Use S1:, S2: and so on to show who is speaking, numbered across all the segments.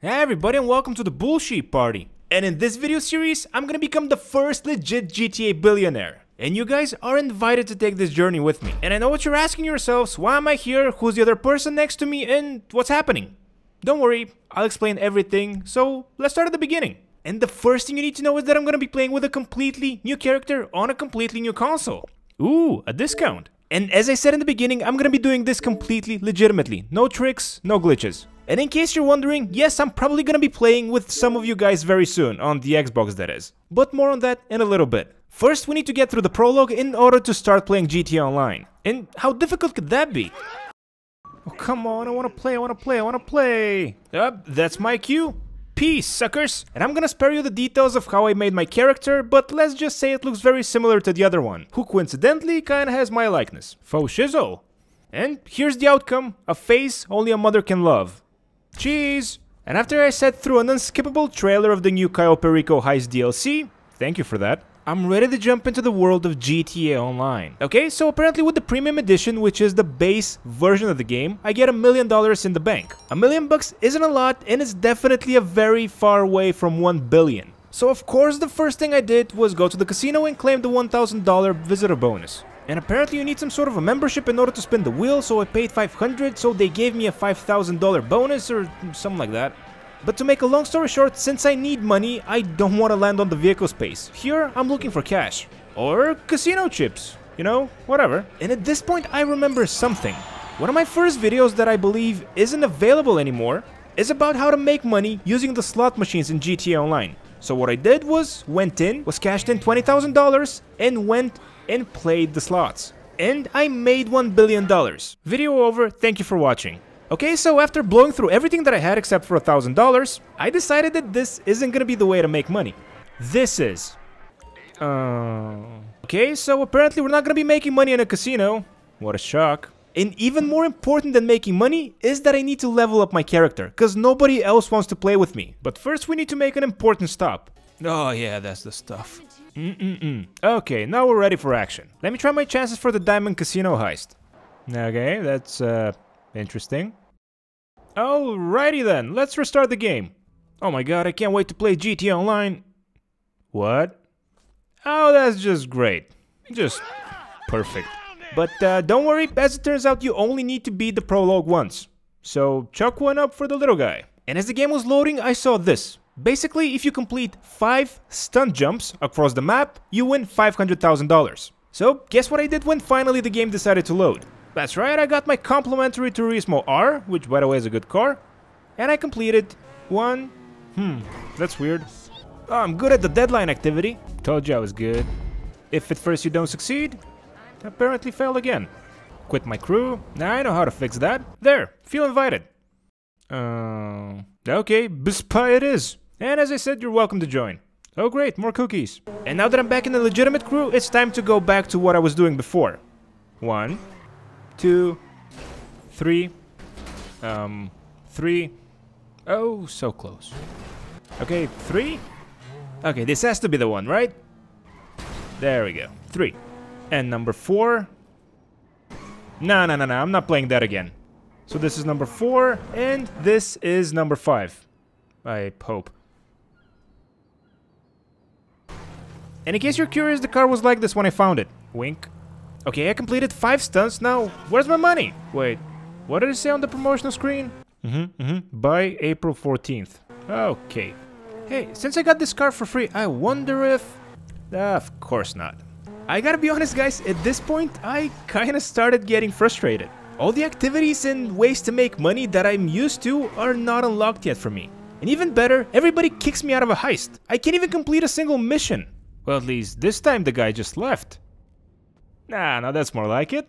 S1: Hey everybody and welcome to the BullSheep Party. And in this video series, I'm gonna become the first legit GTA billionaire. And you guys are invited to take this journey with me. And I know what you're asking yourselves, why am I here, who's the other person next to me, and what's happening? Don't worry, I'll explain everything, so let's start at the beginning. And the first thing you need to know is that I'm gonna be playing with a completely new character on a completely new console. Ooh, a discount. And as I said in the beginning, I'm gonna be doing this completely legitimately. No tricks, no glitches. And in case you're wondering, yes, I'm probably gonna be playing with some of you guys very soon, on the Xbox that is. But more on that in a little bit. First, we need to get through the prologue in order to start playing GTA Online. And how difficult could that be? Oh, come on, I wanna play, I wanna play, I wanna play! Yep, that's my cue. Peace, suckers! And I'm gonna spare you the details of how I made my character, but let's just say it looks very similar to the other one, who coincidentally kinda has my likeness. Faux shizzle! And here's the outcome, a face only a mother can love. Cheese! And after I sat through an unskippable trailer of the new Cayo Perico Heist DLC, thank you for that, I'm ready to jump into the world of GTA Online. Okay, so apparently with the premium edition, which is the base version of the game, I get a million dollars in the bank. A million bucks isn't a lot and it's definitely a very far way from 1 billion. So of course the first thing I did was go to the casino and claim the $1000 visitor bonus. And apparently you need some sort of a membership in order to spin the wheel, so I paid 500 so they gave me a $5000 bonus or something like that. But to make a long story short, since I need money, I don't want to land on the vehicle space. Here, I'm looking for cash. Or casino chips. You know, whatever. And at this point, I remember something. One of my first videos that I believe isn't available anymore is about how to make money using the slot machines in GTA Online. So what I did was, went in, was cashed in $20,000, and went and played the slots. And I made $1 billion. Video over, thank you for watching. Okay, so after blowing through everything that I had except for a thousand dollars, I decided that this isn't gonna be the way to make money. This is. Uh... Okay, so apparently we're not gonna be making money in a casino. What a shock. And even more important than making money is that I need to level up my character, cause nobody else wants to play with me. But first we need to make an important stop. Oh yeah, that's the stuff. Mm-mm-mm. Okay, now we're ready for action. Let me try my chances for the Diamond Casino heist. Okay, that's uh, Interesting. Alrighty then, let's restart the game. Oh my god, I can't wait to play GTA Online. What? Oh, that's just great. Just perfect. But uh, don't worry, as it turns out, you only need to beat the prologue once. So chuck one up for the little guy. And as the game was loading, I saw this. Basically, if you complete 5 stunt jumps across the map, you win $500,000. So guess what I did when finally the game decided to load? That's right, I got my complimentary Turismo R, which by the way is a good car. And I completed one... Hmm, that's weird. Oh, I'm good at the deadline activity. Told you I was good. If at first you don't succeed, apparently failed again. Quit my crew. Now I know how to fix that. There, feel invited. Uh, okay, Bespa it is. And as I said, you're welcome to join. Oh great, more cookies. And now that I'm back in the legitimate crew, it's time to go back to what I was doing before. One, two, three, um, three. Oh, so close. Okay, three. Okay, this has to be the one, right? There we go. Three. And number four. No, no, no, no. I'm not playing that again. So this is number four, and this is number five. I hope. And in case you're curious, the car was like this when I found it. Wink. Okay, I completed five stunts. Now, where's my money? Wait, what did it say on the promotional screen? Mm-hmm, mm-hmm. By April 14th. Okay. Hey, since I got this car for free, I wonder if... Uh, of course not. I gotta be honest, guys, at this point, I kinda started getting frustrated. All the activities and ways to make money that I'm used to are not unlocked yet for me. And even better, everybody kicks me out of a heist. I can't even complete a single mission. Well, at least this time the guy just left. Nah, now that's more like it.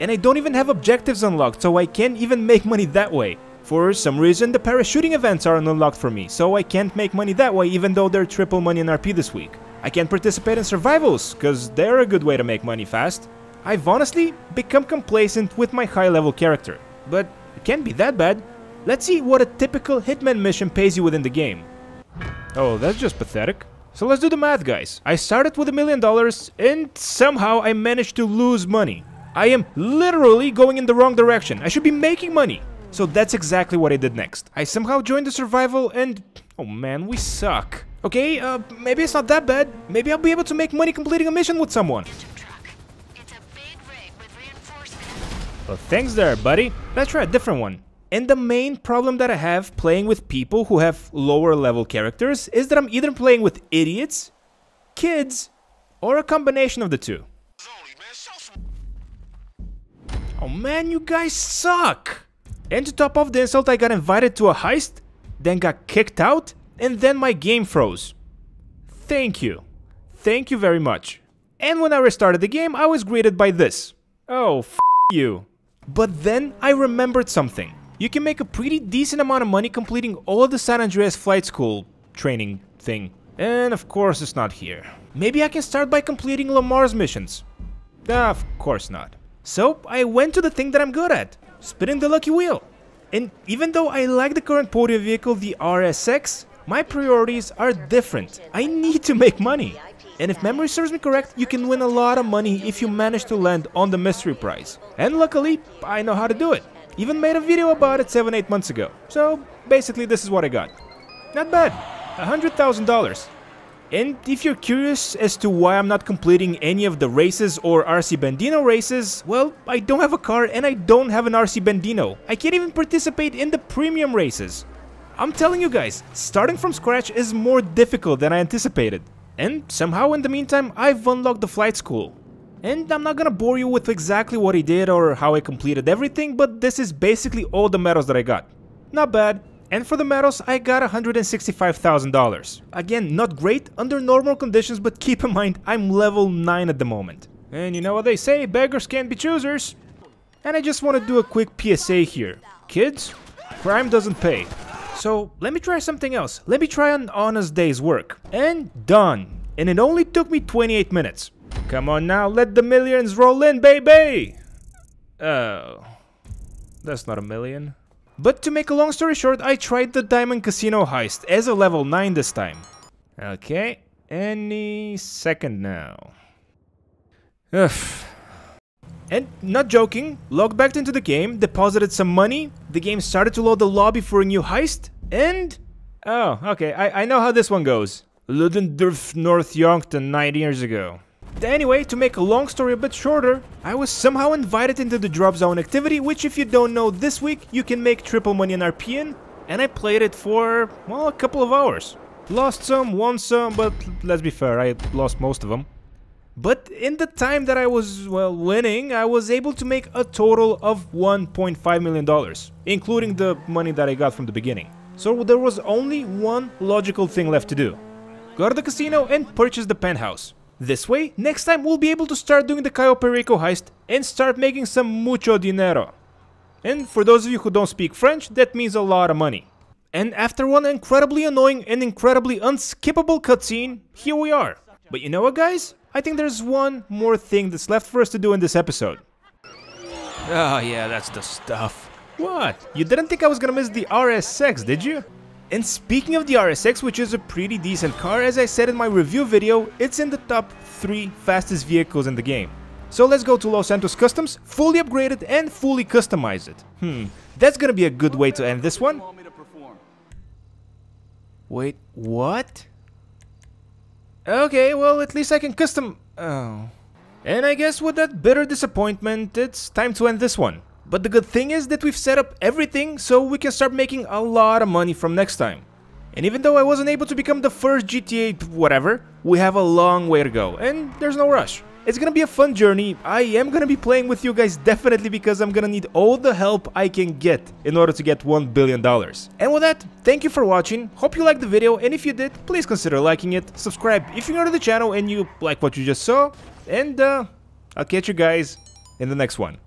S1: And I don't even have objectives unlocked, so I can't even make money that way. For some reason, the parachuting events aren't unlocked for me, so I can't make money that way even though they're triple money in RP this week. I can't participate in survivals, cause they're a good way to make money fast. I've honestly become complacent with my high level character. But it can't be that bad. Let's see what a typical Hitman mission pays you within the game. Oh, that's just pathetic. So let's do the math, guys. I started with a million dollars and somehow I managed to lose money. I am literally going in the wrong direction. I should be making money. So that's exactly what I did next. I somehow joined the survival and... Oh man, we suck. Okay, uh, maybe it's not that bad. Maybe I'll be able to make money completing a mission with someone. Well, thanks there, buddy. Let's try a different one. And the main problem that I have playing with people who have lower level characters is that I'm either playing with idiots, kids, or a combination of the two. Oh man, you guys suck! And to top off the insult, I got invited to a heist, then got kicked out, and then my game froze. Thank you. Thank you very much. And when I restarted the game, I was greeted by this. Oh, f you. But then I remembered something. You can make a pretty decent amount of money completing all of the San Andreas Flight School training thing. And of course it's not here. Maybe I can start by completing Lamar's missions. Ah, of course not. So I went to the thing that I'm good at, spinning the lucky wheel. And even though I like the current podium vehicle, the RSX, my priorities are different. I need to make money. And if memory serves me correct, you can win a lot of money if you manage to land on the mystery prize. And luckily, I know how to do it. Even made a video about it 7-8 months ago. So basically this is what I got. Not bad. $100,000. And if you're curious as to why I'm not completing any of the races or RC Bandito races, well, I don't have a car and I don't have an RC Bandito. I can't even participate in the premium races. I'm telling you guys, starting from scratch is more difficult than I anticipated. And somehow in the meantime, I've unlocked the flight school. And I'm not gonna bore you with exactly what he did or how I completed everything, but this is basically all the medals that I got. Not bad. And for the medals, I got $165,000. Again, not great under normal conditions, but keep in mind, I'm level 9 at the moment. And you know what they say, beggars can't be choosers. And I just want to do a quick PSA here. Kids, crime doesn't pay. So let me try something else. Let me try an honest day's work. And done. And it only took me 28 minutes. Come on now, let the millions roll in, baby! Oh. That's not a million. But to make a long story short, I tried the Diamond Casino heist as a level 9 this time. Okay, any second now. Ugh. And not joking, logged back into the game, deposited some money, the game started to load the lobby for a new heist, and... Oh, okay, I, I know how this one goes. Ludendorff North Yankton 9 years ago. Anyway, to make a long story a bit shorter, I was somehow invited into the drop zone activity, which if you don't know, this week you can make triple money in RPN, and I played it for, well, a couple of hours. Lost some, won some, but let's be fair, I lost most of them. But in the time that I was, well, winning, I was able to make a total of $1.5 million, including the money that I got from the beginning. So there was only one logical thing left to do. Go to the casino and purchase the penthouse. This way, next time we'll be able to start doing the Cayo Perico heist and start making some mucho dinero. And for those of you who don't speak French, that means a lot of money. And after one incredibly annoying and incredibly unskippable cutscene, here we are. But you know what guys? I think there's one more thing that's left for us to do in this episode. Oh yeah, that's the stuff. What? You didn't think I was gonna miss the RSX, did you? And speaking of the RSX, which is a pretty decent car, as I said in my review video, it's in the top 3 fastest vehicles in the game. So let's go to Los Santos Customs, fully upgraded and fully customize it. Hmm, that's gonna be a good way to end this one. Wait, what? Okay, well, at least I can custom... Oh. And I guess with that bitter disappointment, it's time to end this one. But the good thing is that we've set up everything so we can start making a lot of money from next time. And even though I wasn't able to become the first GTA whatever, we have a long way to go, and there's no rush. It's gonna be a fun journey, I am gonna be playing with you guys definitely because I'm gonna need all the help I can get in order to get $1 billion. And with that, thank you for watching, hope you liked the video, and if you did, please consider liking it, subscribe if you're new to the channel and you like what you just saw, and uh, I'll catch you guys in the next one.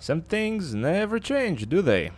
S1: Some things never change, do they?